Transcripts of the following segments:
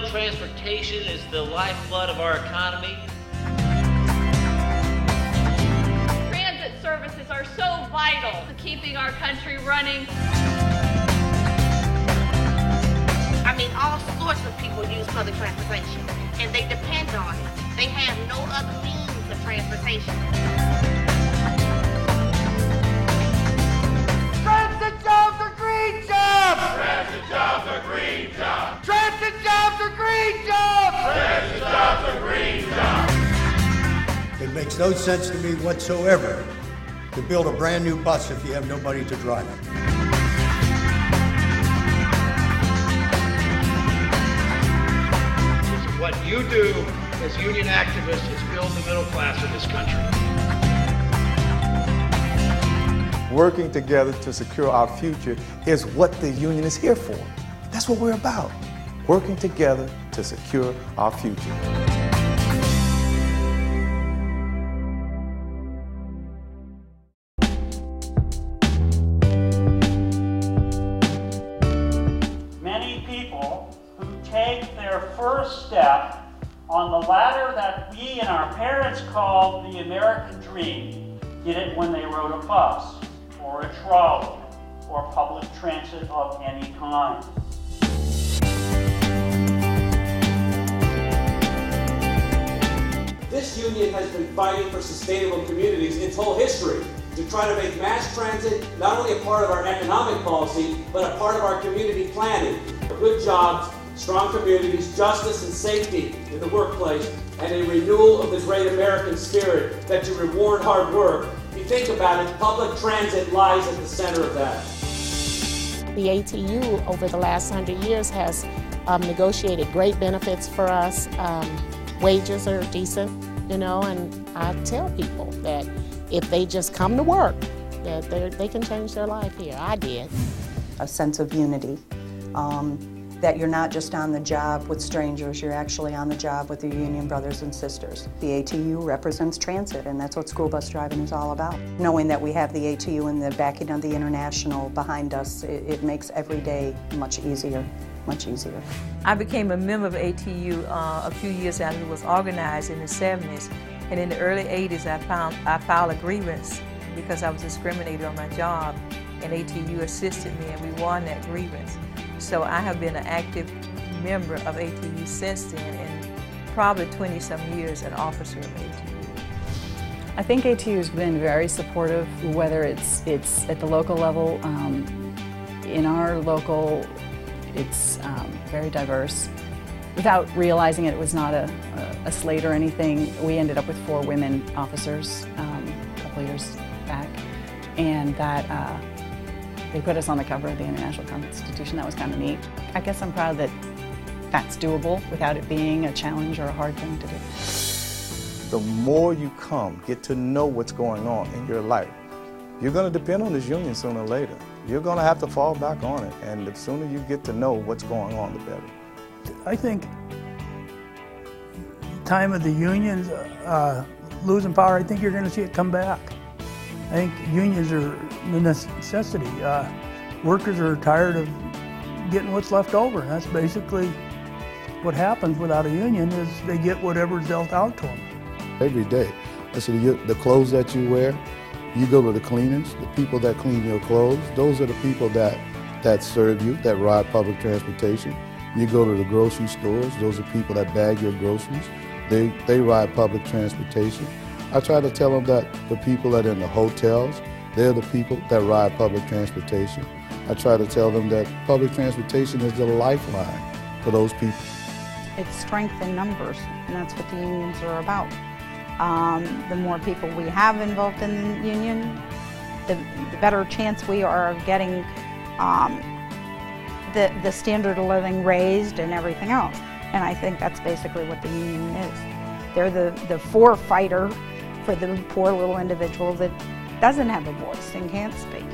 know transportation is the lifeblood of our economy? Transit services are so vital to keeping our country running. I mean, all sorts of people use public transportation, and they depend on it. They have no other means of transportation. Jobs! Transit jobs are green jobs! Transit jobs are green jobs! Transit jobs are green jobs! It makes no sense to me whatsoever to build a brand new bus if you have nobody to drive it. What you do as union activists is build the middle class of this country. Working together to secure our future is what the union is here for. That's what we're about. Working together to secure our future. Many people who take their first step on the ladder that we and our parents called the American dream did it when they rode a bus or a trolley or public transit of any kind. This union has been fighting for sustainable communities its whole history to try to make mass transit not only a part of our economic policy, but a part of our community planning. Good jobs, strong communities, justice and safety in the workplace, and a renewal of the great American spirit that to reward hard work. If you think about it, public transit lies at the center of that. The ATU over the last hundred years has um, negotiated great benefits for us. Um, wages are decent, you know, and I tell people that if they just come to work, that they can change their life here. I did. A sense of unity. Um, that you're not just on the job with strangers, you're actually on the job with your union brothers and sisters. The ATU represents transit, and that's what school bus driving is all about. Knowing that we have the ATU and the backing of the International behind us, it, it makes every day much easier, much easier. I became a member of ATU uh, a few years after it was organized in the 70s, and in the early 80s I, found, I filed a grievance because I was discriminated on my job, and ATU assisted me, and we won that grievance. So I have been an active member of ATU since then, and probably 20 some years an officer of ATU. I think ATU has been very supportive, whether it's it's at the local level. Um, in our local, it's um, very diverse. Without realizing it, it was not a, a, a, slate or anything. We ended up with four women officers um, a couple years back, and that. Uh, they put us on the cover of the International Constitution. That was kind of neat. I guess I'm proud that that's doable without it being a challenge or a hard thing to do. The more you come, get to know what's going on in your life, you're going to depend on this union sooner or later. You're going to have to fall back on it. And the sooner you get to know what's going on, the better. I think time of the unions uh, losing power, I think you're going to see it come back. I think unions are a necessity. Uh, workers are tired of getting what's left over. That's basically what happens without a union is they get whatever's dealt out to them. Every day. I said, the clothes that you wear, you go to the cleaners, the people that clean your clothes, those are the people that, that serve you, that ride public transportation. You go to the grocery stores, those are people that bag your groceries. They, they ride public transportation. I try to tell them that the people that are in the hotels, they're the people that ride public transportation. I try to tell them that public transportation is the lifeline for those people. It's strength in numbers, and that's what the unions are about. Um, the more people we have involved in the union, the, the better chance we are of getting um, the, the standard of living raised and everything else. And I think that's basically what the union is. They're the, the forefighter for the poor little individual that doesn't have a voice and can't speak.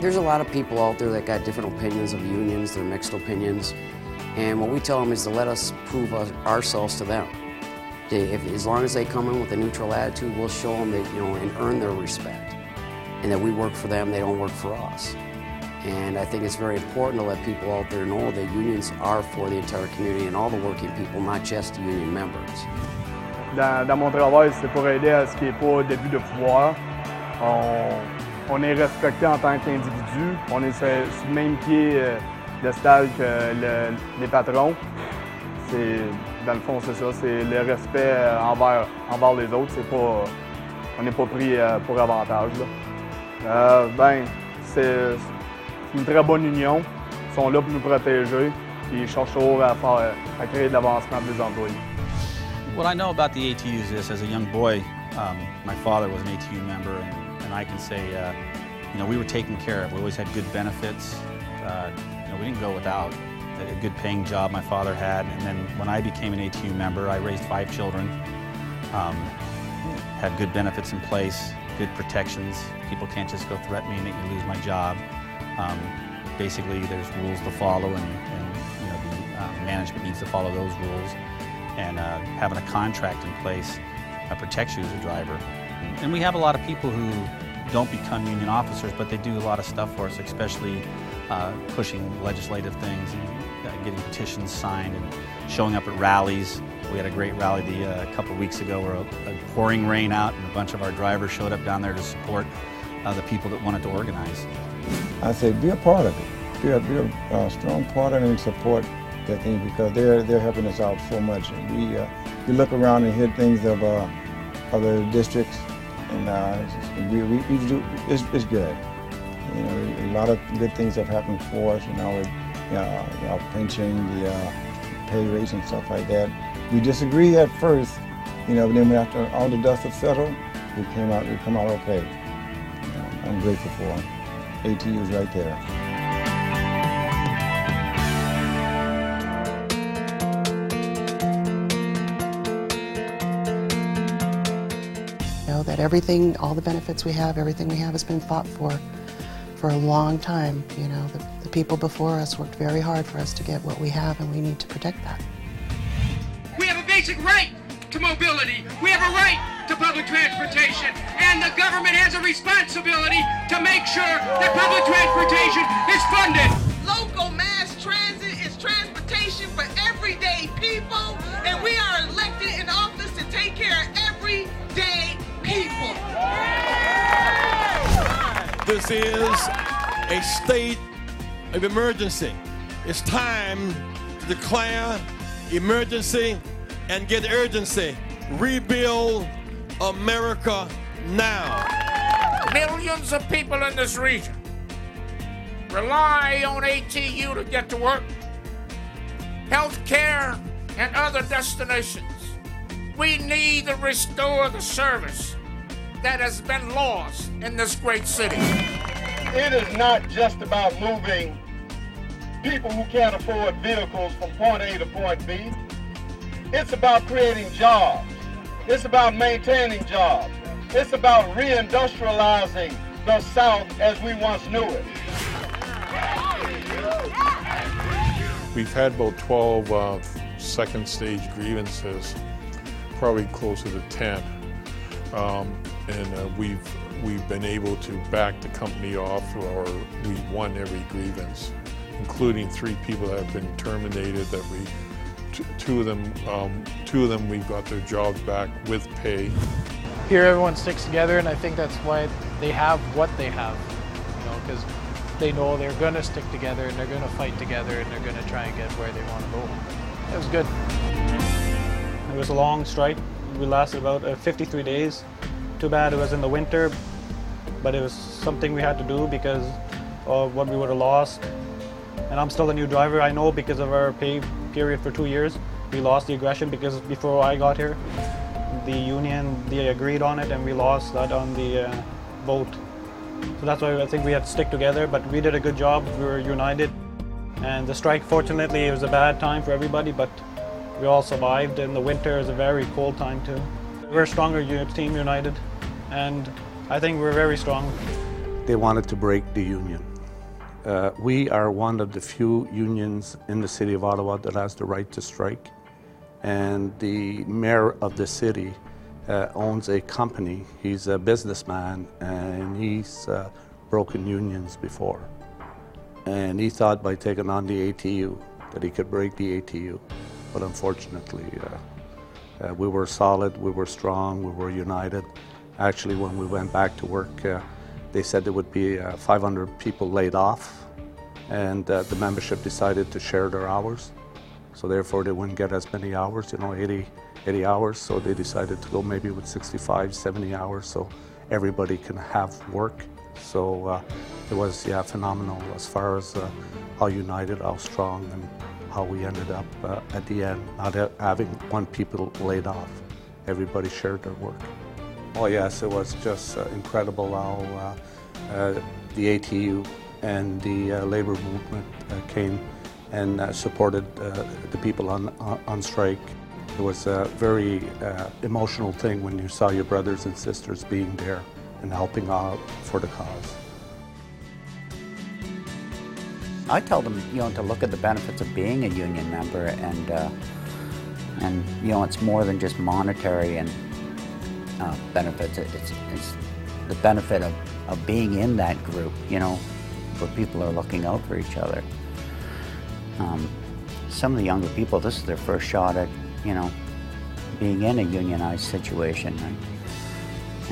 There's a lot of people out there that got different opinions of unions, they're mixed opinions, and what we tell them is to let us prove ourselves to them. If, as long as they come in with a neutral attitude, we'll show them that, you know, and earn their respect, and that we work for them, they don't work for us. And I think it's very important to let people out there know that unions are for the entire community and all the working people, not just the union members. Dans, dans mon travail, c'est pour aider à ce qui n'est pas d'abus de pouvoir. On, est respecté en tant qu'individu. On est sur, le même pied euh, de stage que le, les patrons. C'est, dans le fond, c'est ça. C'est le respect envers, envers les autres. C'est pas, on n'est pas pris euh, pour avantage. Euh, ben, c'est une très bonne union. Ils sont là pour nous protéger. Ils cherchent toujours à, faire, à créer de l'avancement des employés. What I know about the ATU is as a young boy, um, my father was an ATU member, and, and I can say, uh, you know, we were taken care of. We always had good benefits. Uh, you know, we didn't go without a good paying job my father had. And then when I became an ATU member, I raised five children, um, had good benefits in place, good protections. People can't just go threaten me and make me lose my job. Um, basically, there's rules to follow, and, and you know, the uh, management needs to follow those rules and uh, having a contract in place uh, protects you as a driver. And we have a lot of people who don't become union officers, but they do a lot of stuff for us, especially uh, pushing legislative things and uh, getting petitions signed and showing up at rallies. We had a great rally the, uh, a couple weeks ago where a, a, pouring rain out and a bunch of our drivers showed up down there to support uh, the people that wanted to organize. I say be a part of it. Be a, be a strong part of it and support that thing because they're they're helping us out so much. We uh, you look around and hear things of uh, other districts, and uh, we, we, we do it's, it's, good. You know, a lot of good things have happened for us. You know, with, uh, our pension, the uh, pay raise and stuff like that. We disagree at first, you know, but then after all the dust has settled, we came out we come out okay. You know, I'm grateful for them. ATU is right there. Everything, all the benefits we have, everything we have has been fought for for a long time. You know, the, the, people before us worked very hard for us to get what we have, and we need to protect that. We have a basic right to mobility. We have a right to public transportation, and the government has a responsibility to make sure that public transportation Is a state of emergency. It's time to declare emergency and get urgency. Rebuild America now. Millions of people in this region rely on ATU to get to work, health care, and other destinations. We need to restore the service that has been lost in this great city. It is not just about moving people who can't afford vehicles from point A to point B. It's about creating jobs. It's about maintaining jobs. It's about reindustrializing the South as we once knew it. We've had about 12 uh, second stage grievances, probably closer to 10. Um, and uh, we've we've been able to back the company off or we won every grievance, including three people that have been terminated that we two of them um, two of them we got their jobs back with pay. Here everyone sticks together and I think that's why they have what they have, you know, because they know they're going to stick together and they're going to fight together and they're going to try and get where they want to go. It was good. It was a long strike. We lasted about uh, 53 days. Too bad it was in the winter, but it was something we had to do because of what we would have lost. And I'm still a new driver. I know because of our pay period for two years, we lost the aggression because before I got here, the union, they agreed on it and we lost that on the uh, vote. So that's why I think we had to stick together, but we did a good job. We were united. And the strike, fortunately, it was a bad time for everybody, but we all survived. And the winter is a very cold time too. We're a stronger team united, and I think we're very strong. They wanted to break the union. Uh, we are one of the few unions in the city of Ottawa that has the right to strike. And the mayor of the city uh, owns a company. He's a businessman and he's uh, broken unions before. and he thought by taking on the ATU that he could break the ATU. But unfortunately, uh, uh, we were solid, we were strong, we were united. Actually, when we went back to work, uh, they said there would be uh, 500 people laid off, and uh, the membership decided to share their hours. So therefore, they wouldn't get as many hours, you know, 80, 80 hours. So they decided to go maybe with 65, 70 hours, so everybody can have work. So uh, it was, yeah, phenomenal as far as uh, how united, how strong, and how we ended up uh, at the end, not having one people laid off. Everybody shared their work. Oh yes, it was just uh, incredible how uh, uh, the ATU and the uh, labor movement uh, came and supported the people on, on strike. It was a very emotional thing when you saw your brothers and sisters being there and helping out for the cause. I tell them, you know, to look at the benefits of being a union member, and and you know, it's more than just monetary and uh, benefits. It's, it's the benefit of, of being in that group, you know, where people are looking out for each other. Um, some of the younger people, this is their first shot at, you know, being in a unionized situation, and,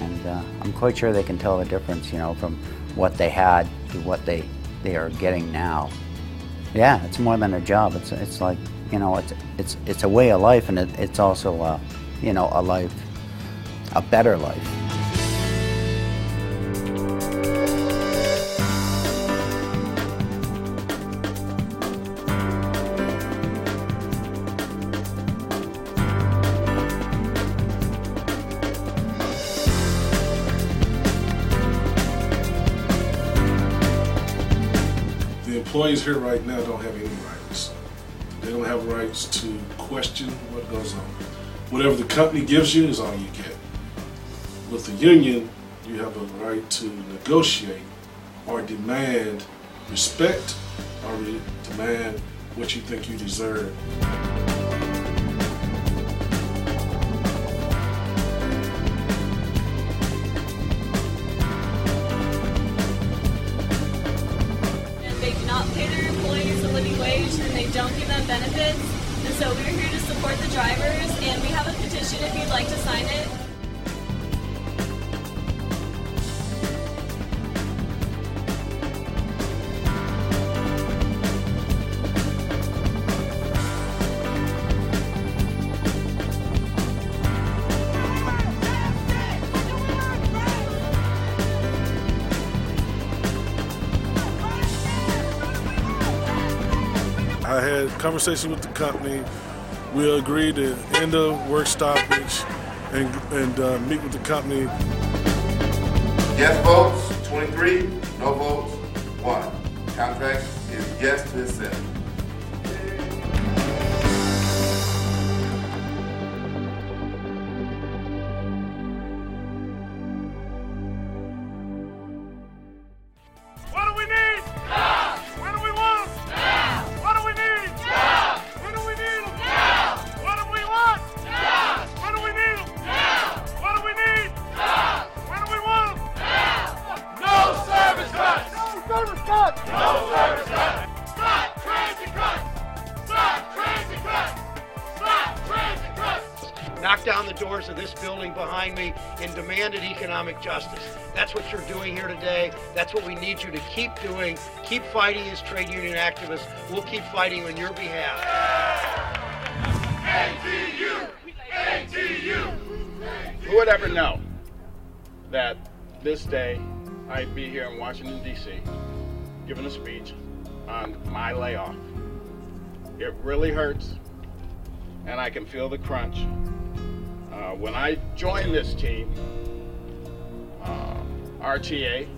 and uh, I'm quite sure they can tell the difference, you know, from what they had to what they they are getting now. Yeah, it's more than a job. It's it's like you know, it's it's it's a way of life, and it, it's also a, you know, a life, a better life. The employees here right now don't have any rights. They don't have rights to question what goes on. Whatever the company gives you is all you get. With the union, you have a right to negotiate or demand respect or re- demand what you think you deserve. and they do not pay their employees a living wage and they don't give them benefits. And so we're here to support the drivers and we have a petition if you'd like to sign it. Conversations with the company. We agreed to end the work stoppage and, and uh, meet with the company. Yes votes, 23. No votes, 1. Contract is yes to accept. Economic justice. That's what you're doing here today. That's what we need you to keep doing. Keep fighting as trade union activists. We'll keep fighting on your behalf. ATU. ATU. Who would ever know that this day I'd be here in Washington, D.C., giving a speech on my layoff? It really hurts, and I can feel the crunch. Uh, when I joined this team, uh, RTA,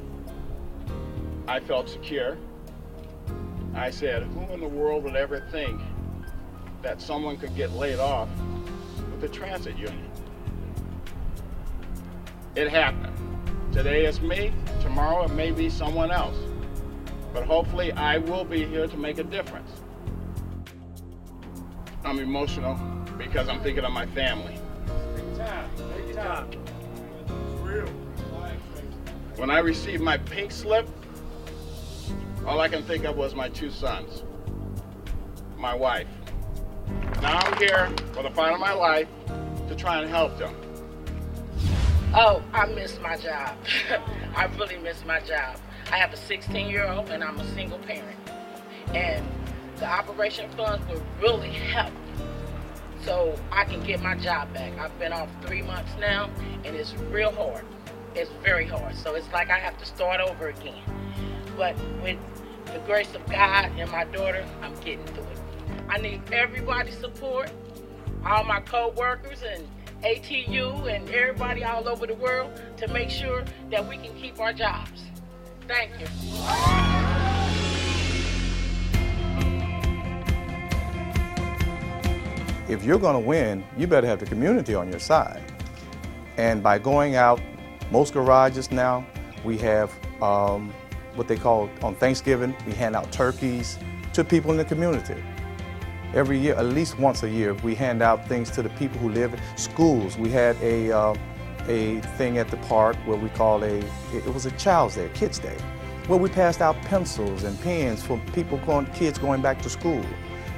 I felt secure. I said, who in the world would ever think that someone could get laid off with the transit union? It happened. Today it's me, tomorrow it may be someone else. But hopefully I will be here to make a difference. I'm emotional because I'm thinking of my family. When I received my pink slip, all I can think of was my two sons, my wife. Now I'm here for the part of my life to try and help them. Oh, I miss my job. I really miss my job. I have a 16 year old and I'm a single parent. And the operation funds will really help so I can get my job back. I've been off three months now and it's real hard. It's very hard. So it's like I have to start over again. But with the grace of God and my daughter, I'm getting through it. I need everybody's support, all my co-workers and ATU and everybody all over the world to make sure that we can keep our jobs. Thank you. If you're going to win, you better have the community on your side. And by going out, most garages now, we have um, what they call on Thanksgiving, we hand out turkeys to people in the community. Every year, at least once a year, we hand out things to the people who live in schools. We had a, uh, a thing at the park where we call a, it was a Child's Day, Kids Day, where we passed out pencils and pens for people going, kids going back to school.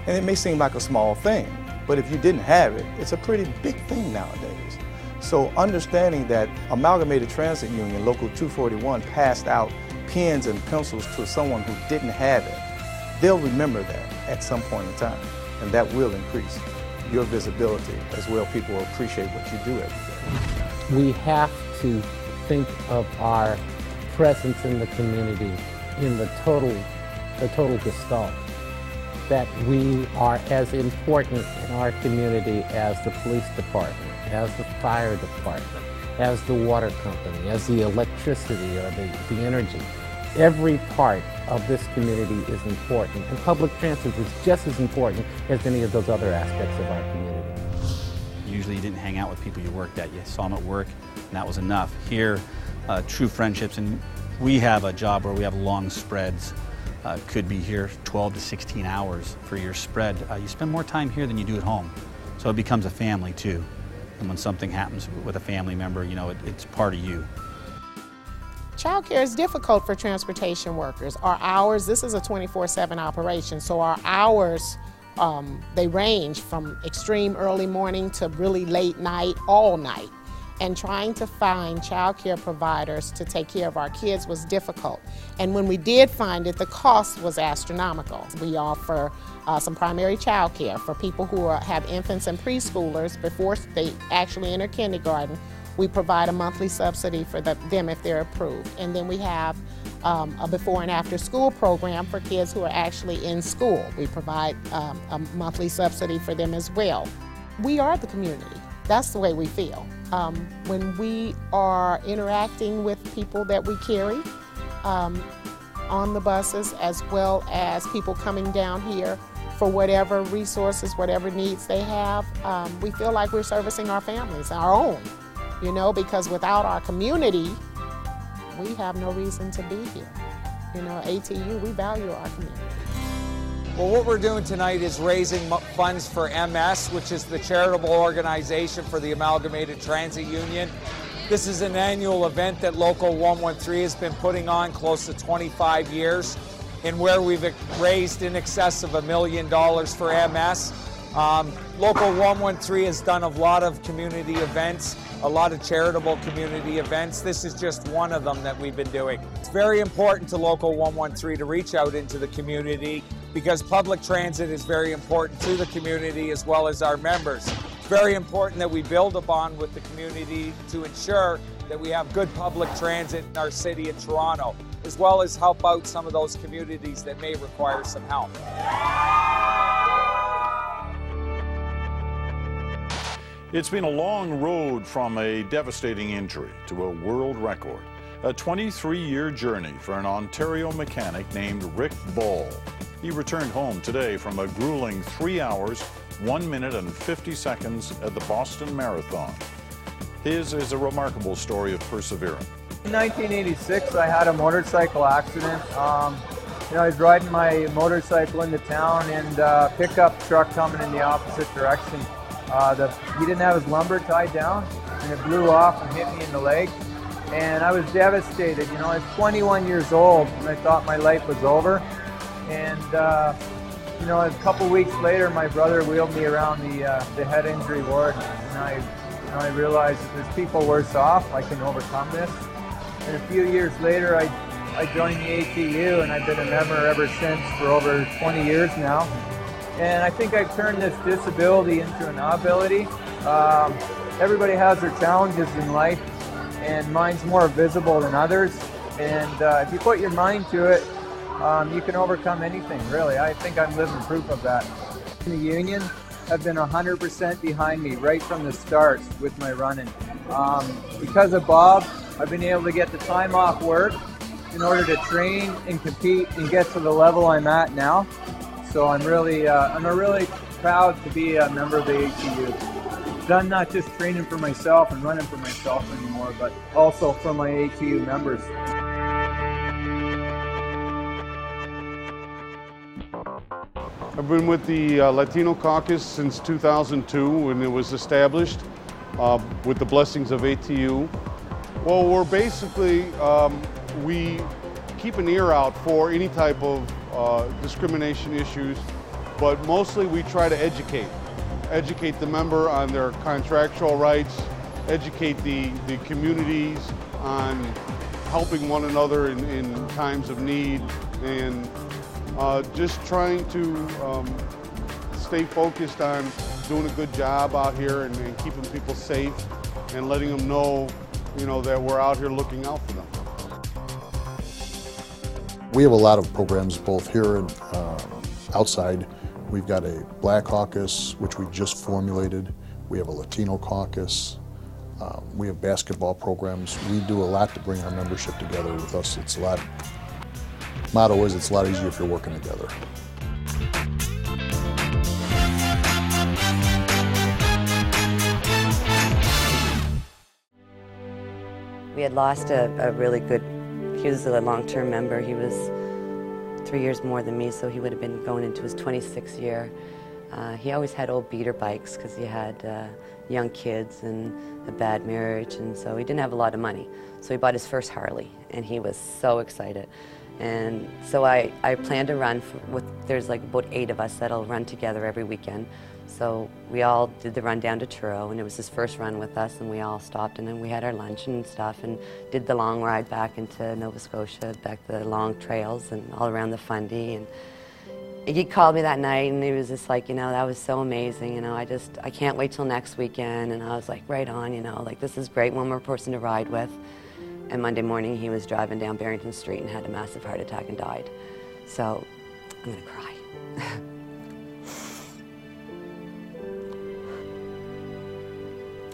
And it may seem like a small thing, but if you didn't have it, it's a pretty big thing nowadays. So understanding that Amalgamated Transit Union, Local 241, passed out pens and pencils to someone who didn't have it, they'll remember that at some point in time and that will increase your visibility as well. People will appreciate what you do every day. We have to think of our presence in the community in the total, the total gestalt. That we are as important in our community as the police department, as the fire department, as the water company, as the electricity or the, the energy. Every part of this community is important, and public transit is just as important as any of those other aspects of our community. Usually you didn't hang out with people you worked at. You saw them at work, and that was enough. Here, uh, true friendships, and we have a job where we have long spreads. Uh, could be here 12 to 16 hours for your spread. Uh, you spend more time here than you do at home. So it becomes a family too. And when something happens with a family member, you know, it, it's part of you. Childcare is difficult for transportation workers. Our hours, this is a 24-7 operation, so our hours, um, they range from extreme early morning to really late night, all night. And trying to find childcare providers to take care of our kids was difficult. And when we did find it, the cost was astronomical. We offer uh, some primary childcare for people who are, have infants and preschoolers before they actually enter kindergarten we provide a monthly subsidy for the, them if they're approved. And then we have um, a before and after school program for kids who are actually in school. We provide um, a monthly subsidy for them as well. We are the community. That's the way we feel. Um, when we are interacting with people that we carry um, on the buses, as well as people coming down here for whatever resources, whatever needs they have, um, we feel like we're servicing our families, our own you know, because without our community, we have no reason to be here. You know, ATU, we value our community. Well, what we're doing tonight is raising funds for MS, which is the charitable organization for the Amalgamated Transit Union. This is an annual event that Local 113 has been putting on close to 25 years, and where we've raised in excess of a million dollars for MS. Um, Local 113 has done a lot of community events a lot of charitable community events. This is just one of them that we've been doing. It's very important to Local 113 to reach out into the community because public transit is very important to the community as well as our members. It's very important that we build a bond with the community to ensure that we have good public transit in our city of Toronto, as well as help out some of those communities that may require some help. It's been a long road from a devastating injury to a world record. A 23-year journey for an Ontario mechanic named Rick Ball. He returned home today from a grueling three hours, one minute and 50 seconds at the Boston Marathon. His is a remarkable story of perseverance. In 1986, I had a motorcycle accident. Um, you know, I was riding my motorcycle into town and uh, pickup truck coming in the opposite direction uh, the, he didn't have his lumber tied down, and it blew off and hit me in the leg. and I was devastated. You know, I was 21 years old, and I thought my life was over. And uh, you know, a couple weeks later, my brother wheeled me around the uh, the head injury ward, and I, you know, I realized that there's people worse off. I can overcome this. And a few years later, I I joined the ATU, and I've been a member ever since for over 20 years now. And I think I've turned this disability into an ability. Um, everybody has their challenges in life, and mine's more visible than others. And uh, if you put your mind to it, um, you can overcome anything, really. I think I'm living proof of that. The union have been 100% behind me right from the start with my running. Um, because of Bob, I've been able to get the time off work in order to train and compete and get to the level I'm at now. So I'm really, uh, I'm really proud to be a member of the ATU. Done not just training for myself and running for myself anymore, but also for my ATU members. I've been with the uh, Latino Caucus since 2002 when it was established uh, with the blessings of ATU. Well, we're basically um, we keep an ear out for any type of uh, discrimination issues, but mostly we try to educate. Educate the member on their contractual rights, educate the, the communities on helping one another in, in times of need, and uh, just trying to um, stay focused on doing a good job out here and, and keeping people safe and letting them know, you know, that we're out here looking out for them. We have a lot of programs both here and uh, outside. We've got a Black Caucus, which we just formulated. We have a Latino Caucus. Um, we have basketball programs. We do a lot to bring our membership together with us. It's a lot, motto is it's a lot easier if you're working together. We had lost a, a really good he was a long-term member. He was three years more than me, so he would have been going into his 26th year. Uh, he always had old beater bikes because he had uh, young kids and a bad marriage, and so he didn't have a lot of money. So he bought his first Harley, and he was so excited. And so I, I plan to run for, with, there's like about eight of us that'll run together every weekend. So we all did the run down to Truro, and it was his first run with us, and we all stopped, and then we had our lunch and stuff, and did the long ride back into Nova Scotia, back the long trails, and all around the Fundy, and he called me that night, and he was just like, you know, that was so amazing, you know, I just, I can't wait till next weekend, and I was like, right on, you know, like this is great, one more person to ride with. And Monday morning, he was driving down Barrington Street and had a massive heart attack and died. So, I'm gonna cry.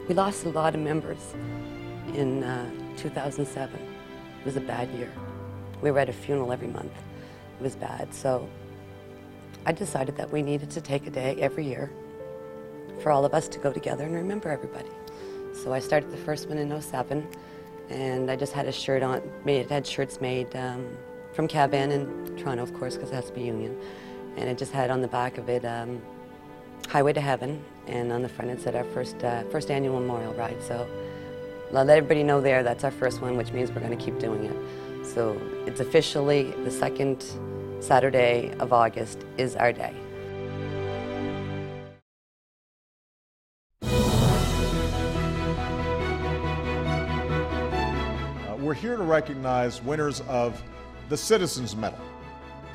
We lost a lot of members in uh, 2007. It was a bad year. We were at a funeral every month. It was bad. So I decided that we needed to take a day every year for all of us to go together and remember everybody. So I started the first one in 07, and I just had a shirt on, made, had shirts made um, from Cabin in Toronto, of course, because it has to be Union. And it just had on the back of it, um, Highway to Heaven, and on the front it said our first, uh, first annual memorial ride. So I let everybody know there that's our first one, which means we're going to keep doing it. So it's officially the second Saturday of August is our day. Here to recognize winners of the Citizens Medal.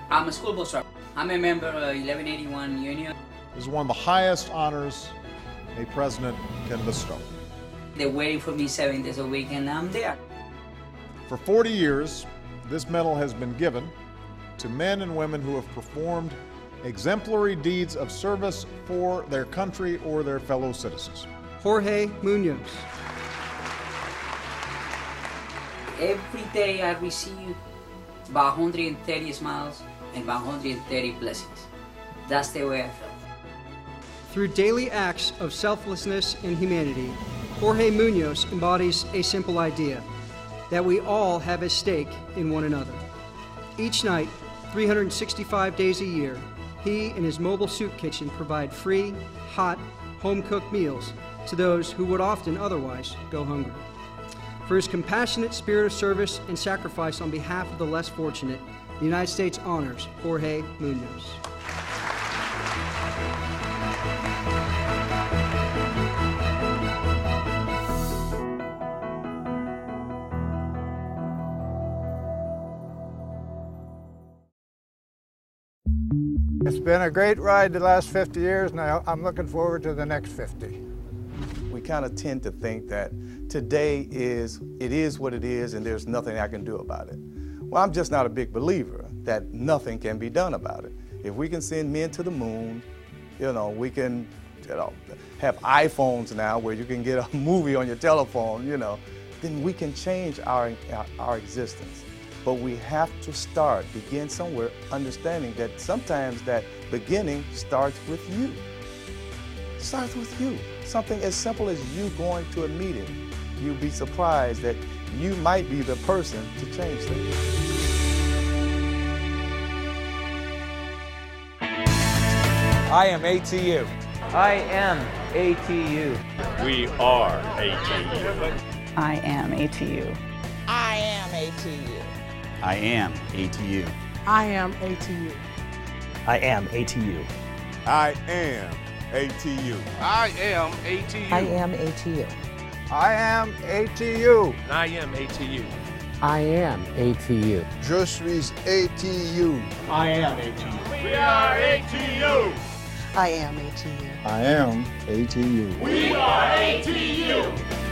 I'm a school bus driver. I'm a member of 1181 Union. This is one of the highest honors a president can bestow. They're waiting for me seven days a week, and I'm there. For 40 years, this medal has been given to men and women who have performed exemplary deeds of service for their country or their fellow citizens. Jorge Munoz. Every day I receive about 130 smiles and about 130 blessings. That's the way I felt. Through daily acts of selflessness and humanity, Jorge Munoz embodies a simple idea that we all have a stake in one another. Each night, 365 days a year, he and his mobile soup kitchen provide free, hot, home cooked meals to those who would often otherwise go hungry. For his compassionate spirit of service and sacrifice on behalf of the less fortunate, the United States honors Jorge Munoz. It's been a great ride the last 50 years, and I- I'm looking forward to the next 50. We kind of tend to think that today is, it is what it is and there's nothing I can do about it. Well, I'm just not a big believer that nothing can be done about it. If we can send men to the moon, you know, we can, you know, have iPhones now where you can get a movie on your telephone, you know, then we can change our, our, our existence. But we have to start, begin somewhere, understanding that sometimes that beginning starts with you. Starts with you. Something as simple as you going to a meeting. You'll be surprised that you might be the person to change things. I am ATU. I am ATU. We are ATU. I am ATU. I am ATU. I am ATU. I am ATU. I am ATU. I am ATU. I am ATU. I am ATU. I am ATU. I am ATU. I am ATU. Je suis ATU. I am ATU. We are ATU. I am ATU. I am ATU. We are ATU.